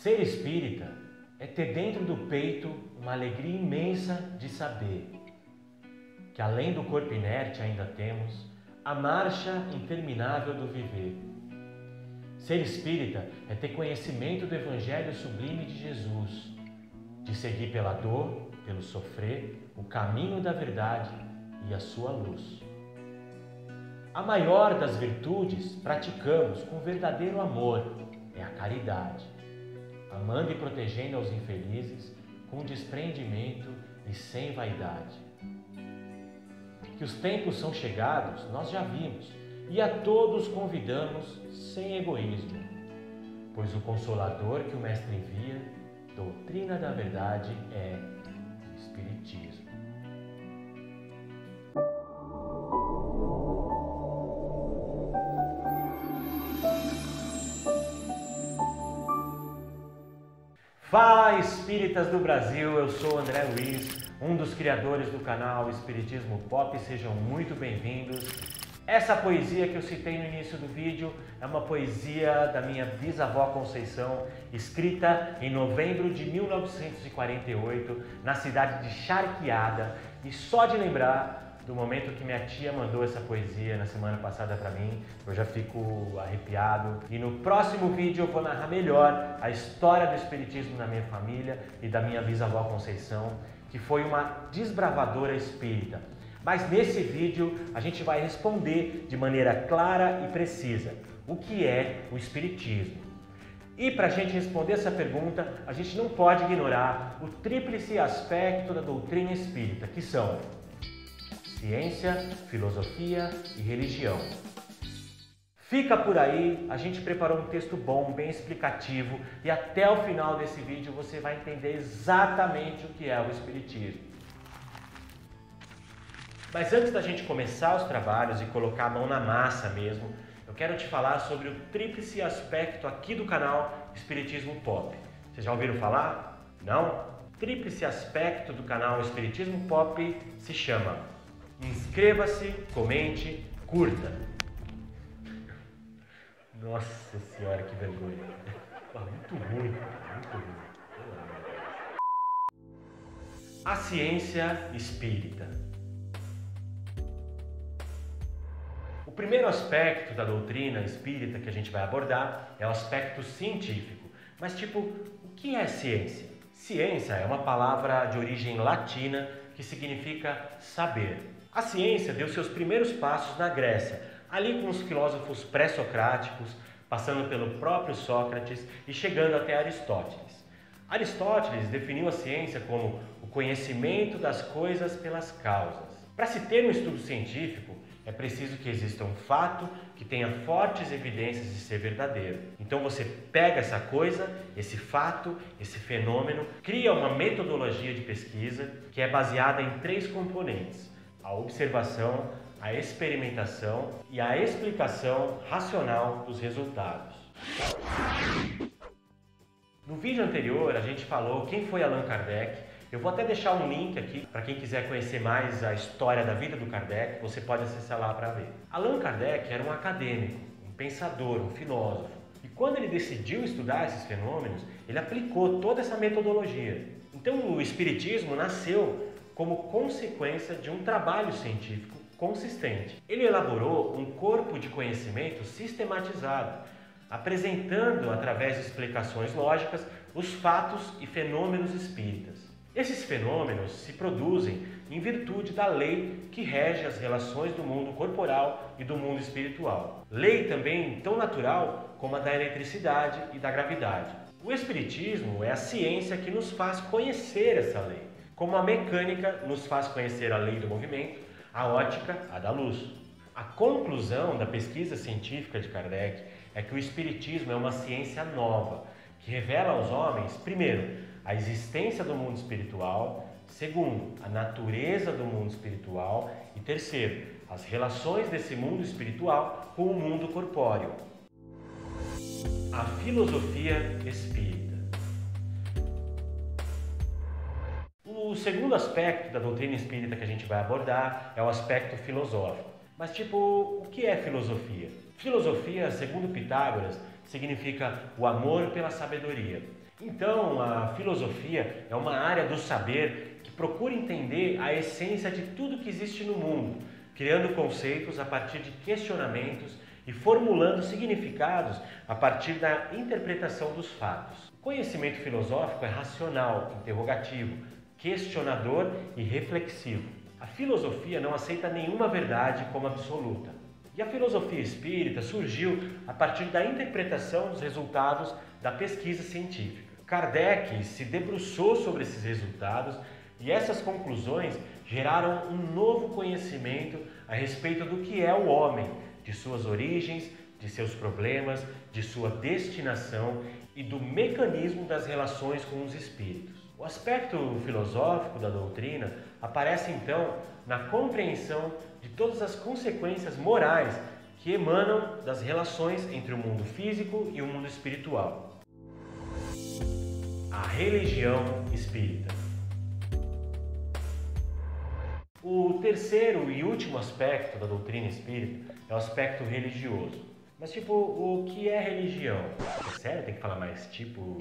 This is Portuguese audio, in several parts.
Ser espírita é ter dentro do peito uma alegria imensa de saber que além do corpo inerte ainda temos a marcha interminável do viver. Ser espírita é ter conhecimento do Evangelho sublime de Jesus, de seguir pela dor, pelo sofrer, o caminho da verdade e a sua luz. A maior das virtudes praticamos com verdadeiro amor é a caridade, amando e protegendo aos infelizes com desprendimento e sem vaidade. Que os tempos são chegados, nós já vimos, e a todos convidamos sem egoísmo, pois o consolador que o Mestre envia, doutrina da verdade, é Fala espíritas do Brasil, eu sou André Luiz, um dos criadores do canal Espiritismo Pop, sejam muito bem-vindos. Essa poesia que eu citei no início do vídeo é uma poesia da minha bisavó Conceição, escrita em novembro de 1948 na cidade de Charqueada. E só de lembrar do momento que minha tia mandou essa poesia na semana passada para mim, eu já fico arrepiado. E no próximo vídeo eu vou narrar melhor a história do espiritismo na minha família e da minha bisavó Conceição, que foi uma desbravadora espírita. Mas nesse vídeo a gente vai responder de maneira clara e precisa o que é o espiritismo. E para a gente responder essa pergunta, a gente não pode ignorar o tríplice aspecto da doutrina espírita, que são ciência, filosofia e religião. Fica por aí, a gente preparou um texto bom, bem explicativo e até o final desse vídeo você vai entender exatamente o que é o Espiritismo. Mas antes da gente começar os trabalhos e colocar a mão na massa mesmo, eu quero te falar sobre o tríplice aspecto aqui do canal Espiritismo Pop. Vocês já ouviram falar? Não? Tríplice aspecto do canal Espiritismo Pop se chama Inscreva-se, comente, curta. Nossa senhora, que vergonha. Muito ruim, muito ruim. A ciência espírita. O primeiro aspecto da doutrina espírita que a gente vai abordar é o aspecto científico. Mas, tipo, o que é ciência? Ciência é uma palavra de origem latina que significa saber. A ciência deu seus primeiros passos na Grécia, ali com os filósofos pré-socráticos, passando pelo próprio Sócrates e chegando até Aristóteles. Aristóteles definiu a ciência como o conhecimento das coisas pelas causas. Para se ter um estudo científico, é preciso que exista um fato que tenha fortes evidências de ser verdadeiro. Então você pega essa coisa, esse fato, esse fenômeno, cria uma metodologia de pesquisa que é baseada em três componentes: a observação, a experimentação e a explicação racional dos resultados. No vídeo anterior a gente falou quem foi Allan Kardec. Eu vou até deixar um link aqui para quem quiser conhecer mais a história da vida do Kardec, você pode acessar lá para ver. Allan Kardec era um acadêmico, um pensador, um filósofo. E quando ele decidiu estudar esses fenômenos, ele aplicou toda essa metodologia. Então o espiritismo nasceu como consequência de um trabalho científico consistente. Ele elaborou um corpo de conhecimento sistematizado, apresentando, através de explicações lógicas, os fatos e fenômenos espíritas. Esses fenômenos se produzem em virtude da lei que rege as relações do mundo corporal e do mundo espiritual. Lei também tão natural como a da eletricidade e da gravidade. O Espiritismo é a ciência que nos faz conhecer essa lei como a mecânica nos faz conhecer a lei do movimento, a ótica, a da luz. A conclusão da pesquisa científica de Kardec é que o Espiritismo é uma ciência nova, que revela aos homens, primeiro, a existência do mundo espiritual, segundo, a natureza do mundo espiritual e terceiro, as relações desse mundo espiritual com o mundo corpóreo. A filosofia espírita. O segundo aspecto da doutrina espírita que a gente vai abordar é o aspecto filosófico. Mas, tipo, o que é filosofia? Filosofia, segundo Pitágoras, significa o amor pela sabedoria. Então, a filosofia é uma área do saber que procura entender a essência de tudo que existe no mundo, criando conceitos a partir de questionamentos e formulando significados a partir da interpretação dos fatos. O conhecimento filosófico é racional, interrogativo, questionador e reflexivo. A filosofia não aceita nenhuma verdade como absoluta. E a filosofia espírita surgiu a partir da interpretação dos resultados da pesquisa científica. Kardec se debruçou sobre esses resultados e essas conclusões geraram um novo conhecimento a respeito do que é o homem, de suas origens, de seus problemas, de sua destinação e do mecanismo das relações com os espíritos. O aspecto filosófico da doutrina aparece então na compreensão de todas as consequências morais que emanam das relações entre o mundo físico e o mundo espiritual a religião espírita. O terceiro e último aspecto da doutrina espírita é o aspecto religioso. Mas, tipo, o que é religião? É sério? Tem que falar mais tipo.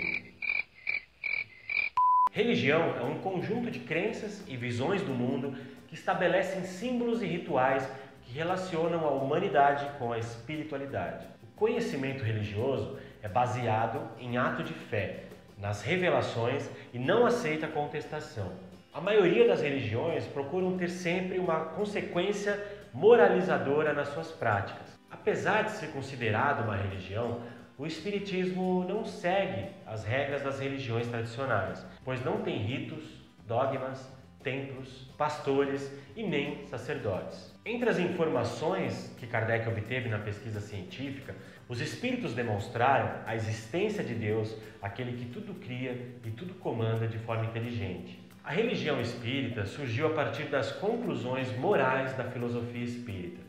Religião é um conjunto de crenças e visões do mundo que estabelecem símbolos e rituais que relacionam a humanidade com a espiritualidade. O conhecimento religioso é baseado em ato de fé, nas revelações e não aceita contestação. A maioria das religiões procuram ter sempre uma consequência moralizadora nas suas práticas. Apesar de ser considerado uma religião, o Espiritismo não segue as regras das religiões tradicionais, pois não tem ritos, dogmas, templos, pastores e nem sacerdotes. Entre as informações que Kardec obteve na pesquisa científica, os espíritos demonstraram a existência de Deus, aquele que tudo cria e tudo comanda de forma inteligente. A religião espírita surgiu a partir das conclusões morais da filosofia espírita.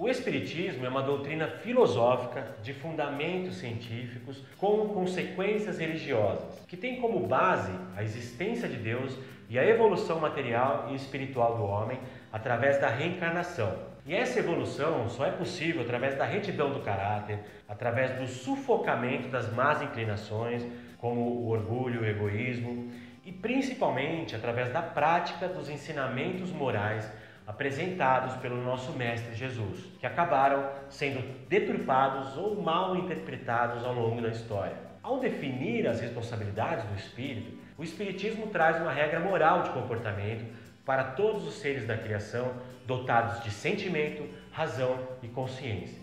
O Espiritismo é uma doutrina filosófica de fundamentos científicos com consequências religiosas, que tem como base a existência de Deus e a evolução material e espiritual do homem através da reencarnação, e essa evolução só é possível através da retidão do caráter, através do sufocamento das más inclinações, como o orgulho, o egoísmo, e principalmente através da prática dos ensinamentos morais apresentados pelo nosso Mestre Jesus, que acabaram sendo deturpados ou mal interpretados ao longo da história. Ao definir as responsabilidades do espírito, o Espiritismo traz uma regra moral de comportamento para todos os seres da criação dotados de sentimento, razão e consciência.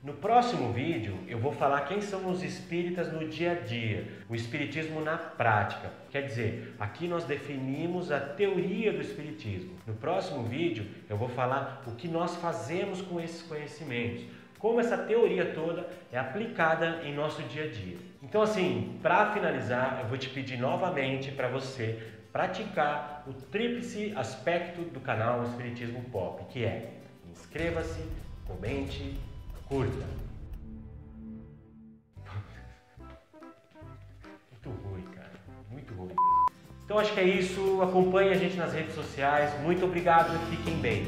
No próximo vídeo eu vou falar quem são os espíritas no dia a dia, o espiritismo na prática. Quer dizer, aqui nós definimos a teoria do espiritismo. No próximo vídeo eu vou falar o que nós fazemos com esses conhecimentos, como essa teoria toda é aplicada em nosso dia a dia. Então assim, para finalizar, eu vou te pedir novamente para você praticar o tríplice aspecto do canal Espiritismo Pop, que é inscreva-se, comente, curta. Muito ruim, cara. Muito ruim. Então acho que é isso. Acompanhe a gente nas redes sociais. Muito obrigado e fiquem bem.